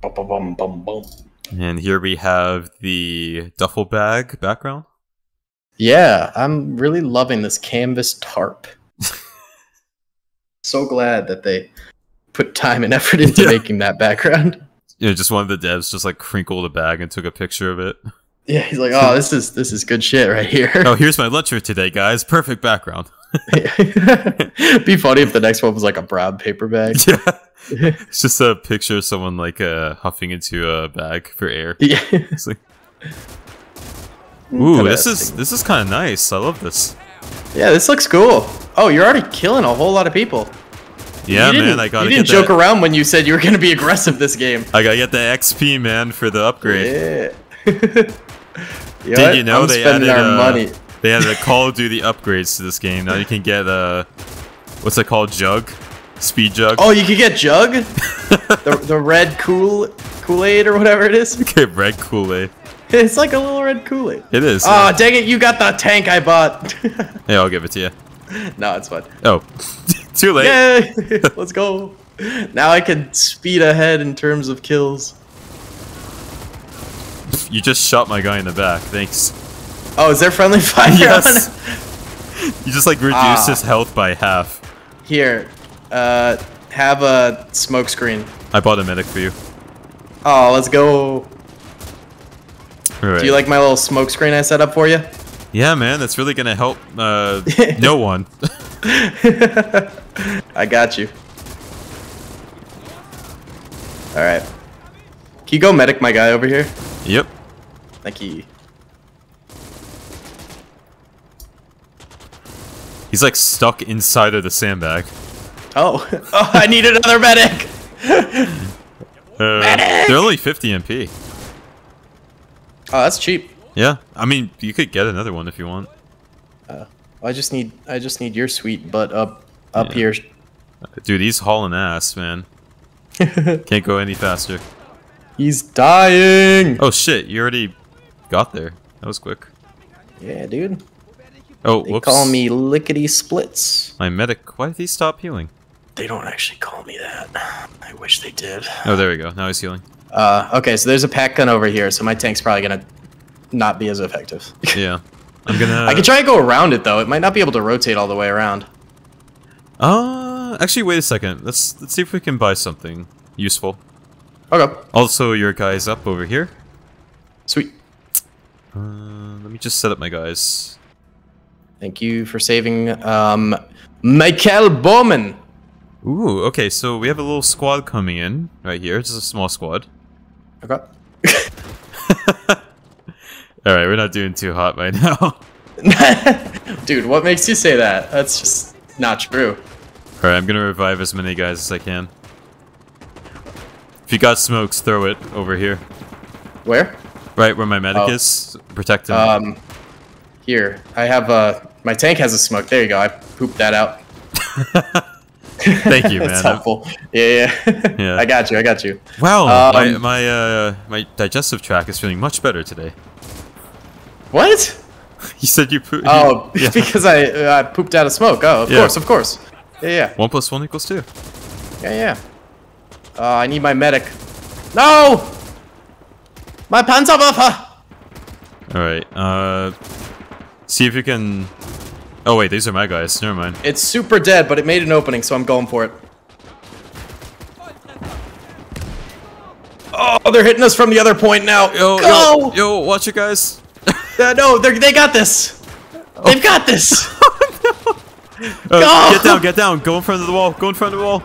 Bum, bum, bum, bum, bum. And here we have the duffel bag background. Yeah, I'm really loving this canvas tarp. so glad that they put time and effort into Yeah. making that background. You know, just one of the devs just like crinkled a bag and took a picture of it. Yeah, he's like, oh, this is this is good shit right here. Oh, here's my lunch for today, guys. Perfect background. Be funny if the next one was like a brown paper bag. Yeah. It's just a picture of someone like uh, huffing into a bag for air. yeah. It's like, ooh, this is this is kind of nice. I love this. Yeah, this looks cool. Oh, you're already killing a whole lot of people. Yeah, man. I gotta You didn't joke that. around when you said you were going to be aggressive this game. I gotta get the XP, man, for the upgrade. Yeah. You? Did you know I'm they added our uh, money? They added a Call of Duty upgrades to this game. Now you can get uh, what's it called? Jug, speed jug. Oh, you could get Jug, the the red cool Kool Aid or whatever it is. Okay, red Kool Aid. It's like a little red Kool Aid. It is. Oh, yeah. dang it! You got the tank I bought. Hey, I'll give it to you. no, it's fine. Oh, too late. Yay! Let's go. Now I can speed ahead in terms of kills. You just shot my guy in the back. Thanks. Oh, is there friendly fire Yes. You just like reduced Ah. his health by half. Here, uh, have a smoke screen. I bought a medic for you. Oh, let's go. Alright. Do you like my little smoke screen I set up for you? Yeah, man, that's really gonna help. Uh, no one. I got you. All right. Can you go medic my guy over here? yep. Thank you. He's like stuck inside of the sandbag. Oh, oh, I need another medic. Uh, Medic! they're only 50 MP. Oh, that's cheap. Yeah, I mean, you could get another one if you want. I just need, I just need your sweet butt up, up Yeah. here. Dude, he's hauling ass, man. Can't go any faster. He's dying. Oh shit, you already got there. That was quick. Yeah, dude. Oh, They whoops. call me lickety splits. My medic. Why did he stop healing? They don't actually call me that. I wish they did. Oh, there we go. Now he's healing. Uh, okay, so there's a Pak gun over here, so my tank's probably gonna not be as effective. Yeah. I'm gonna. I can try and go around it though. It might not be able to rotate all the way around. Uh, actually, wait a second. Let's let's see if we can buy something useful. Okay, Also, your guy's up over here. sweet. Uh, let me just set up my guys. Thank you for saving um, Michael Bowman. Ooh, okay. So we have a little squad coming in right here. It's just a small squad. Okay. All right, we're not doing too hot right now. Dude, what makes you say that? That's just not true. All right, I'm gonna revive as many guys as I can. If you got smokes, throw it over here. Where? Right where my medic Oh. is. Protect him. Um, here. I have uh my tank has a smoke. There you go. I pooped that out. Thank you, man. That's helpful. Yeah, yeah. Yeah. I got you. I got you. Wow, my Um, my uh my digestive tract is feeling much better today. What? You said you poo- Oh, yeah. because I uh, I pooped out of smoke. Oh, of Yeah. course, of course. Yeah, yeah, One plus one equals two. yeah, yeah. Uh, I need my medic. No! My pants are Panzerwaffe! All right. Uh, see if you can. Oh wait, these are my guys. Never mind. It's super dead, but it made an opening, so I'm going for it. Oh, they're hitting us from the other point now. Yo, Go! yo, yo! Watch it, guys. Uh, no, they they got this. They've got this. Uh, Go! Get down, get down. Go in front of the wall. Go in front of the wall.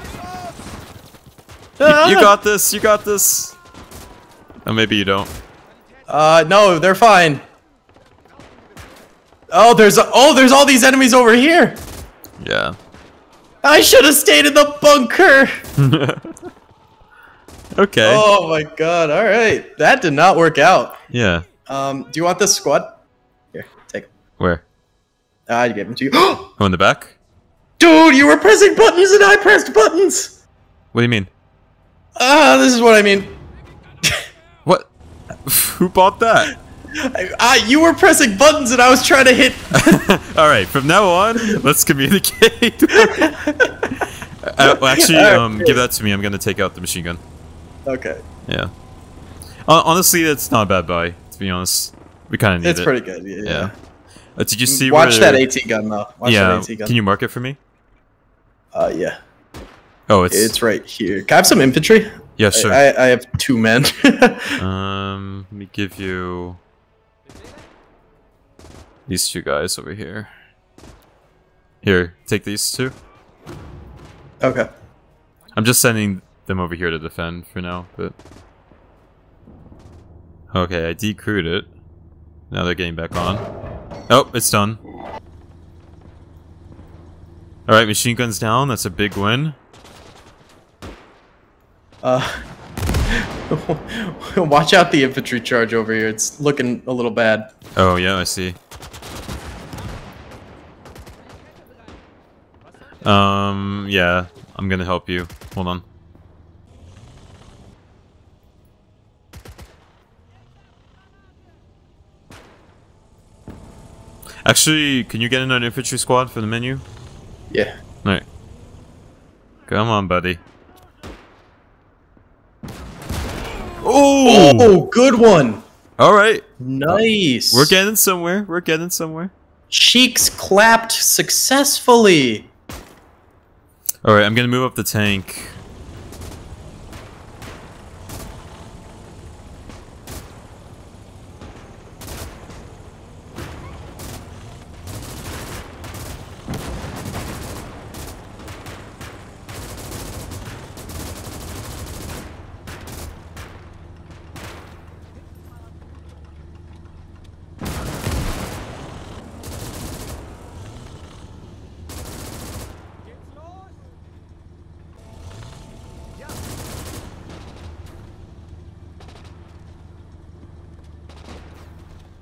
Ah. You got this. You got this. Oh, maybe you don't. Uh, no, they're fine. Oh, there's a, oh, there's all these enemies over here. Yeah. I should have stayed in the bunker. Okay. Oh my god! All right, that did not work out. Yeah. Um, do you want this squad? Here, take it. Where? I gave them to you. Oh, in the back. Dude, you were pressing buttons and I pressed buttons. What do you mean? Ah, this is what I mean. What? Who bought that? Ah, you were pressing buttons and I was trying to hit. All right. From now on, let's communicate. uh, well, actually, um, give that to me. I'm gonna take out the machine gun. Okay. Yeah. Hon- Honestly, that's not a bad buy. To be honest, we kind of need It's it. pretty good. Yeah. Yeah. Uh, did you see? Watch where, that AT gun though. Watch yeah. that AT gun. Can you mark it for me? Uh, yeah. Oh, it's, It's right here. Can I have some infantry? yeah, I- I, I have two men. um, let me give you these two guys over here. Here, take these two. okay. I'm just sending them over here to defend for now, but okay, I decrewed it. Now they're getting back on. Oh, it's done. All right, machine guns down. That's a big win. Uh, watch out the infantry charge over here. It's looking a little bad. Oh yeah, I see. Um, yeah, I'm gonna help you. Hold on. Actually, can you get in an infantry squad for the menu? Yeah. Alright. Come on, buddy. Oh! Good one. Alright. Nice. We're getting somewhere. We're getting somewhere. Cheeks clapped successfully. Alright, I'm gonna move up the tank.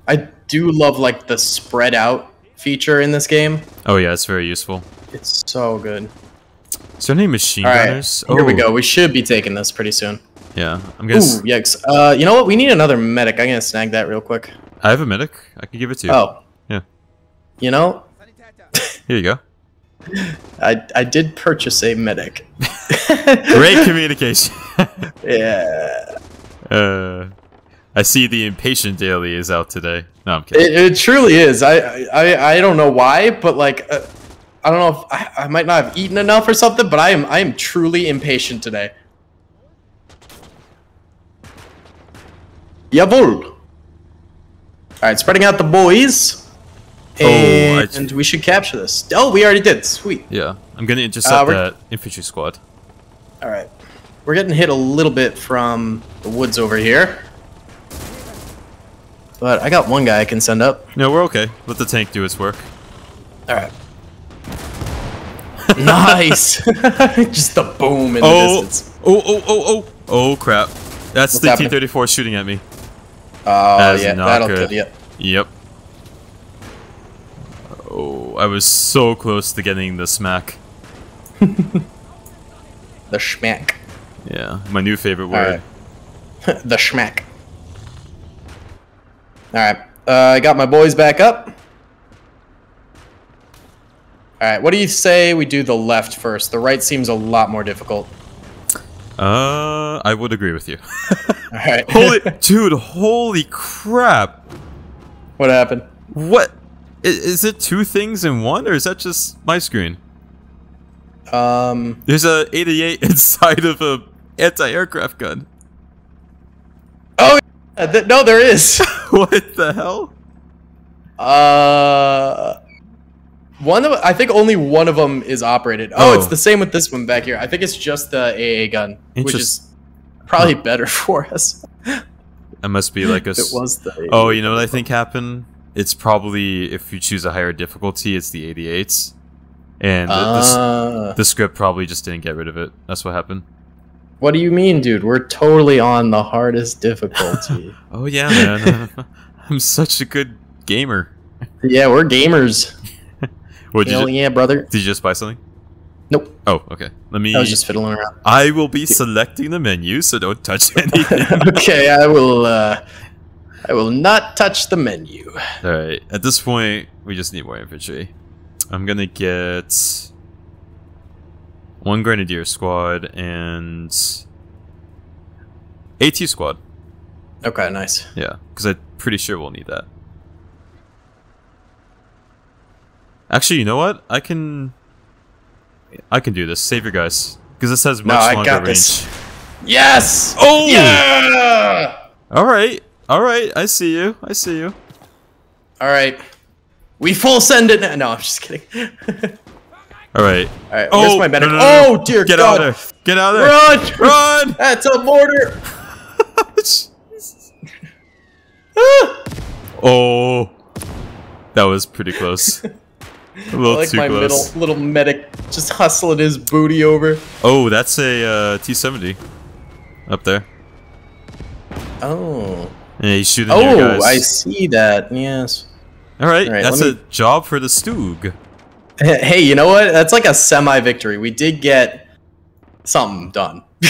I do love like the spread out feature in this game. Oh yeah, it's very useful. It's so good. Is there any machine All right, gunners? here we Oh, go. We should be taking this pretty soon. Yeah, I'm Ooh, gonna. s- yikes. Uh, you know what? We need another medic. I'm gonna snag that real quick. I have a medic. I can give it to you. Oh. Yeah. You know, Here you go. I I did purchase a medic. Great communication. Yeah. uh, I see the impatient Daley is out today. No, I'm kidding. It, it truly is. I, I I don't know why, but like, uh, I don't know if I, I might not have eaten enough or something, but I am I am truly impatient today. Jawohl. All right, spreading out the boys. Oh, And, we should capture this. Oh, we already did. Sweet. yeah, I'm gonna intercept Uh, that infantry squad. All right. We're getting hit a little bit from the woods over here. But I got one guy I can send up. No, we're okay. Let the tank do its work. All right. nice. Just the boom in the Oh, distance. oh, oh, oh, oh, oh, crap! That's What's the happening? T-34 shooting at me. Oh yeah, that'll good. kill you. Yep. Oh, I was so close to getting the smack. The schmack. Yeah, my new favorite word. right. the schmack. All right. Uh, I got my boys back up. All right. What do you say we do the left first? The right seems a lot more difficult. Uh, I would agree with you. All right. holy, dude, holy crap! what happened? What? Is, Is it two things in one, or is that just my screen? Um. There's a 88 inside of a anti-aircraft gun. Oh yeah, th- no, there is. what the hell? Uh, one of I think only one of them is operated. Oh, Oh. it's the same with this one back here. I think it's just the AA gun, which is probably better for us. It must be like a. It was the. Oh, you know what I think happened? It's probably if you choose a higher difficulty, it's the 88s, and the, the, Uh, the script probably just didn't get rid of it. That's what happened. What do you mean, dude? We're totally on the hardest difficulty. Oh yeah, man. I'm such a good gamer. yeah, we're gamers. What Hell yeah, brother. did you just buy something? Nope, Oh, okay. Let me. I was just fiddling around. I will be selecting the menu, so don't touch anything. okay, I will. uh I will not touch the menu. All right. At this point, we just need more infantry. I'm gonna get one grenadier squad and AT squad. Okay, nice. Yeah, because I'm pretty sure we'll need that. Actually, you know what? I can. I can do this. Save your guys, because this has much No, I longer got range. this. Yes! Oh! Yeah! All right, all right. I see you. I see you. All right. We full send it now. No, I'm just kidding. All right. All right, Oh, my no, no, no. Oh, dear Get God. out of there! Get out of there! Run! Run! That's a mortar! oh, that was pretty close. A I little like too my close. middle, little medic just hustling his booty over. Oh, that's a uh, T70 up there. Oh. Yeah, he's shooting Oh. I see that. Yes. All right, All right, that's let a job for the Stug. Hey, you know what? That's like a semi-victory. We did get something done.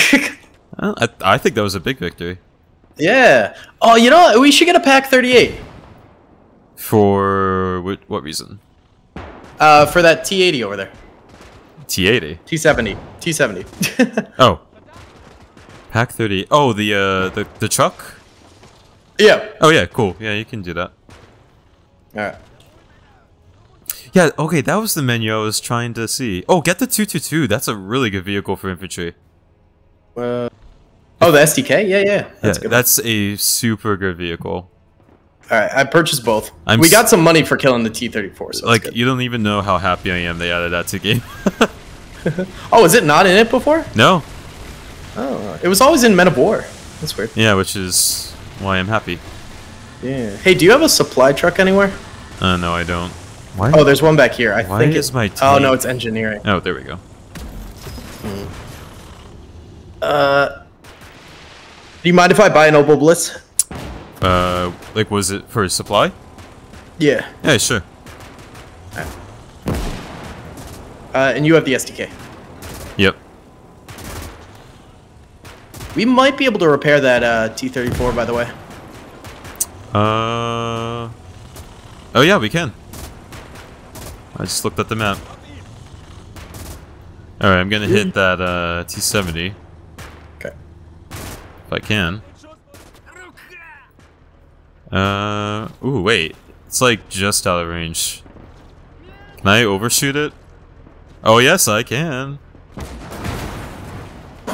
I, I think that was a big victory yeah. Oh, you know what? We should get a Pak 38 for what, what reason? uh, for that T80 over there. T80. T70. T70. Oh, pack 30. Oh, the uh, the the truck. yeah. Oh yeah, cool. Yeah, you can do that. All right. Yeah, okay, that was the menu I was trying to see. Oh, get the 222. That's a really good vehicle for infantry. Uh, oh, the SDK? Yeah, yeah. That's yeah, good. that's a super good vehicle. All right, I purchased both. I'm we got some money for killing the T-34, so like, you don't even know how happy I am they added that to the game. Oh, is it not in it before? no? Oh, it was always in Men of War. That's weird. Yeah, which is why I'm happy. Yeah. Hey, do you have a supply truck anywhere? Uh, no, I don't. Why? Oh, there's one back here. I Why think is it- my Oh no, it's engineering. Oh, there we go. Uh, do you mind if I buy an Opel Blitz? Uh, like, was it for supply? Yeah. Yeah, sure. Uh, and you have the SDK. Yep. We might be able to repair that uh, T-34, by the way. Uh. Oh yeah, we can. I just looked at the map. All right, I'm gonna hit that uh, T70 Okay. if I can. Uh. Ooh, wait. It's like just out of range. Can I overshoot it? Oh yes, I can.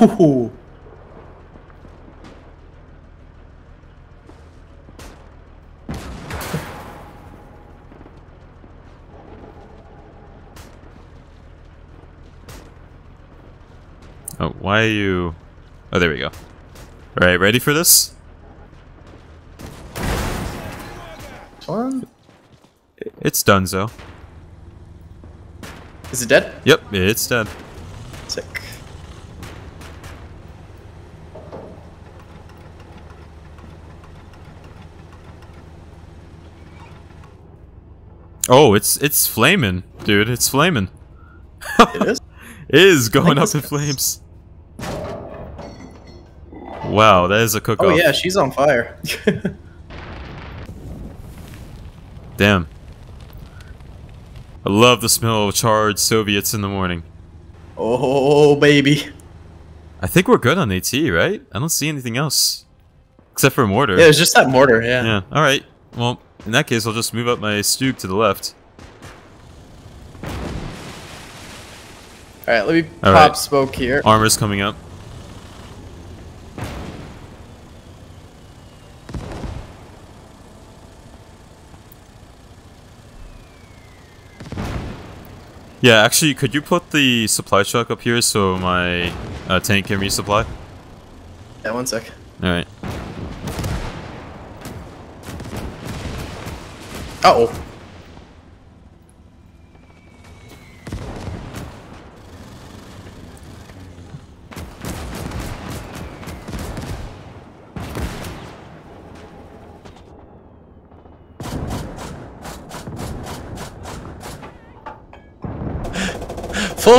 Ooh. Oh, why are you? Oh, there we go. All right, ready for this? One. It's Dunzo. Is it dead? Yep, it's dead. Sick. Oh, it's it's flaming, dude. It's flaming. It is. It is going up in this. flames. Wow, that is a cook-off. Oh yeah, she's on fire. Damn. I love the smell of charred Soviets in the morning. oh baby. I think we're good on AT, right? I don't see anything else. Except for mortar. Yeah, it's just that mortar. Yeah. Yeah, alright. Well, in that case, I'll just move up my Stug to the left. All right, let me All pop right. smoke here. Armor's coming up. Yeah, actually, could you put the supply truck up here so my uh, tank can resupply? Yeah, one sec. Alright. Uh oh.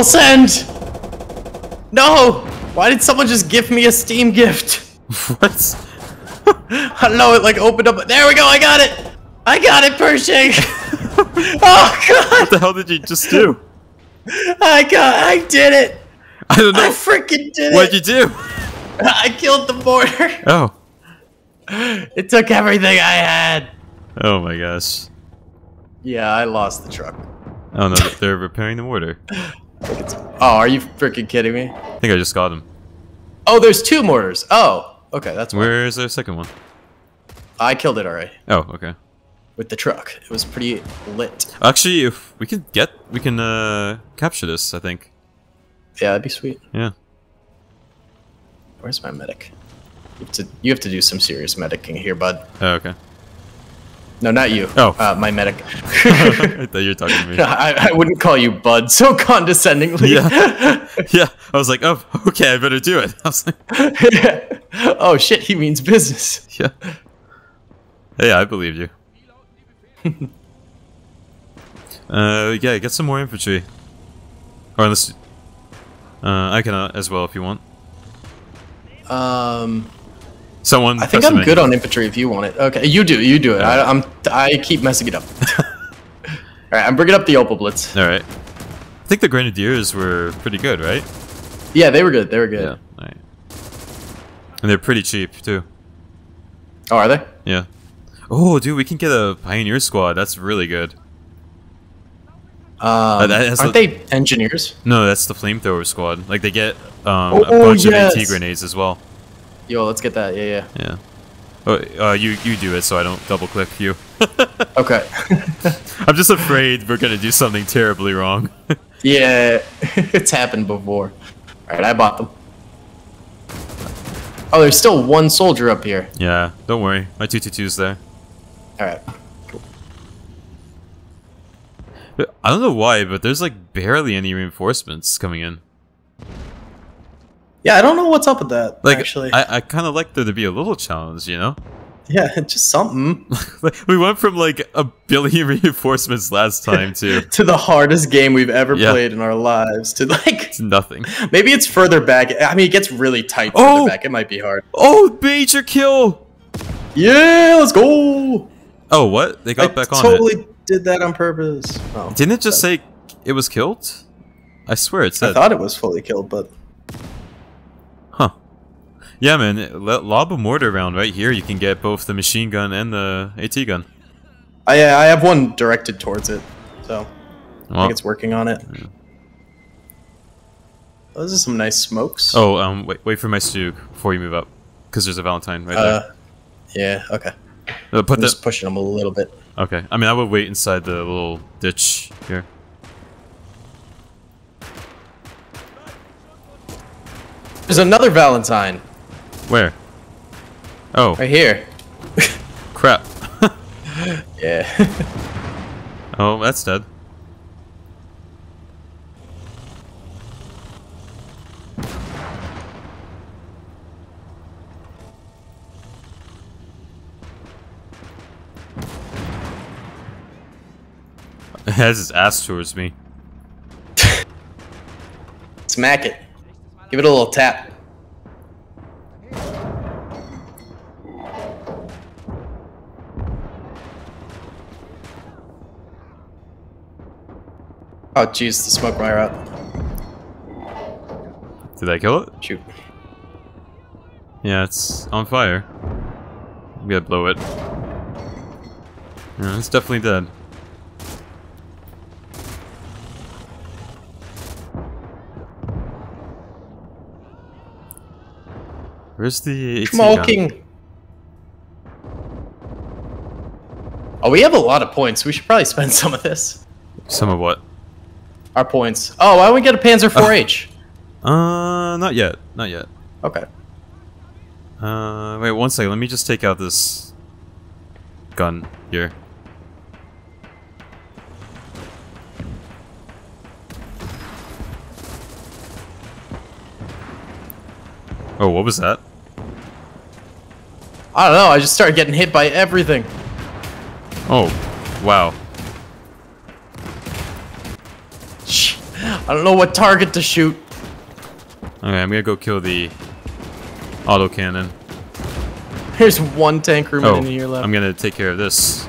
Send! No! Why did someone just gift me a Steam gift? what? I don't know, it like opened up. There we go, I got it! I got it, Pershing! oh god! What the hell did you just do? I got I did it! I don't know. I freaking did What'd it! you do? I killed the mortar. Oh. It took everything I had. Oh my gosh. Yeah, I lost the truck. Oh no, they're repairing the mortar. Oh, are you freaking kidding me? I think I just got him. Oh, there's two mortars. Oh, okay, that's. Where is the second one? I killed it already Oh, okay. with the truck. It was pretty lit. Actually, if we can get, we can uh capture this. I think. Yeah, that'd be sweet. Yeah. Where's my medic? You have to, you have to do some serious medicing here, bud. Oh, okay. No, not you. Oh. uh, my medic. I thought you were talking to me. I, I wouldn't call you bud so condescendingly. Yeah. Yeah. I was like, oh, okay, I better do it. I was like, oh shit, he means business. yeah. Yeah, I believed you. uh, yeah, get some more infantry. Or unless, uh, I can uh, as well if you want. Um, Someone. I think I'm good on infantry if you want it. Okay, you do, you do it. I, I'm, I keep messing it up. All right, I'm bringing up the Opel Blitz. All right. I think the grenadiers were pretty good, right? Yeah, they were good. They were good. Right. And they're pretty cheap too. Oh, are they? Yeah. Oh, dude, we can get a pioneer squad. That's really good. Um, that aren't the- they engineers? No, that's the flamethrower squad. Like they get um, Oh, a bunch of AT yes. grenades as well. Yo, let's get that. Yeah, yeah. Yeah. Oh, uh, you you do it so I don't double click you. Okay. I'm just afraid we're gonna do something terribly wrong. yeah, it's happened before. All right, I bought them. Oh, there's still one soldier up here. yeah, don't worry. My 222's there. All right. But I don't know why, but there's like barely any reinforcements coming in. Yeah, I don't know what's up with that. Like, actually, I, I kind of like there to be a little challenge, you know? yeah, just something Like, we went from like a billion reinforcements last time to to the hardest game we've ever Yeah. played in our lives. To like, to nothing. maybe it's further back. I mean, it gets really tight Oh! further back. It might be hard. Oh, major kill! Yeah, let's go. Oh, what? They got I back on totally it. did that on purpose. Oh, Didn't it just say it was killed? I swear it said. I thought it was fully killed, but. Yeah, man. Lob a mortar around right here. You can get both the machine gun and the AT gun. I I have one directed towards it, so I think it's working on it. Those are some nice smokes. oh, um, wait, wait for my Stug before you move up, because there's a Valentine right uh, yeah, okay. Uh, put I'm just pushing them a little bit. Okay. I mean, I would wait inside the little ditch here. There's another Valentine Where? Oh, right here. crap. Yeah. oh, that's dead. It has its ass towards me. Smack it. Give it a little tap. Oh jeez, the smoke wire out. Did I kill it? Shoot. Yeah, it's on fire. We gotta blow it. Yeah, it's definitely dead. Where's the Smoking. Oh, we have a lot of points. We should probably spend some of this. Some of what? Our points. Oh, why don't we get a Panzer 4H? Uh, not yet. Not yet. Okay. Uh, wait one second. Let me just take out this gun here. Oh, what was that? I don't know. I just started getting hit by everything. Oh, wow. I don't know what target to shoot. Okay, I'm gonna go kill the autocannon. There's one tank crewman Oh, in here left. I'm gonna take care of this.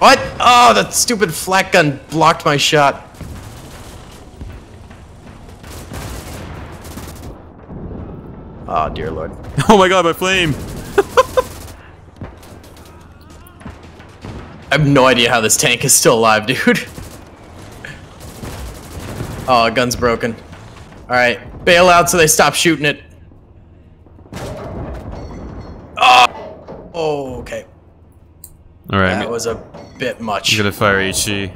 What? Oh, that stupid flat gun blocked my shot. Oh dear lord. Oh my god, my flame! I have no idea how this tank is still alive, dude. Oh, gun's broken. Alright, bail out so they stop shooting it. Oh! oh okay. Alright, That was a bit much. I'm gonna fire HE.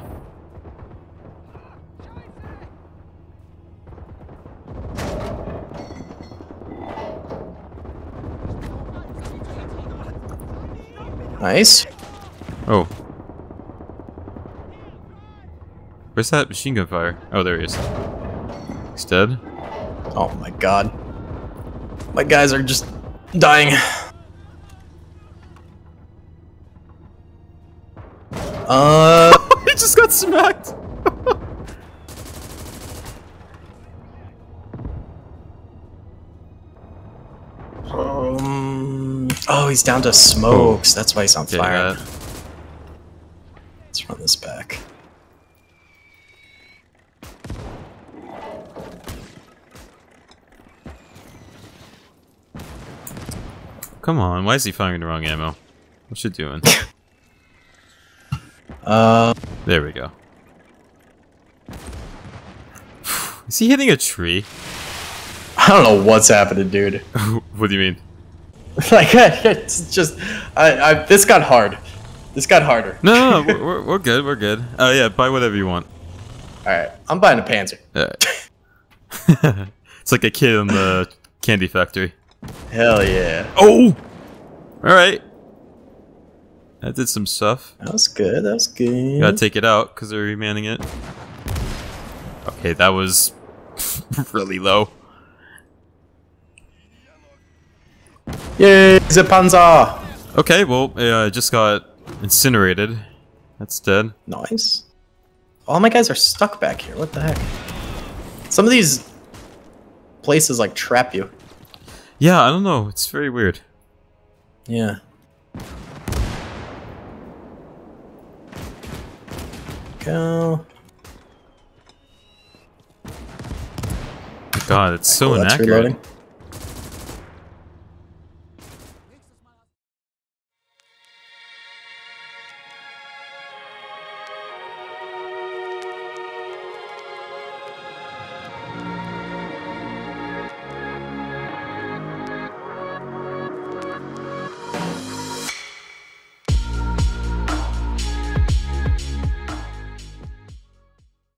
Nice. Oh. Where's that machine gun fire? Oh, there he is. He's dead. Oh my god. My guys are just dying. Uh, he just got smacked! um, oh, he's down to smokes. That's why he's on fire. Let's run this back. Come on, why is he firing the wrong ammo? What's you doing? Uh, there we go. Is he hitting a tree? I don't know what's happening, dude. what do you mean? like, it's just, I, I, this got hard. This got harder. No, no, no we're, we're, we're good, we're good. Oh yeah, buy whatever you want. All right, I'm buying a Panzer. Yeah. it's like a kid in the candy factory. Hell yeah. Oh! Alright. That did some stuff. That was good. That was good. Gotta take it out, because they're remanning it. Okay, that was really low. Yay, the Panzer. Okay, well, uh, it just got incinerated. That's dead. Nice. All my guys are stuck back here. What the heck? Some of these places like trap you. Yeah, I don't know. It's very weird. Yeah. Go. God, it's so Oh, inaccurate. reloading.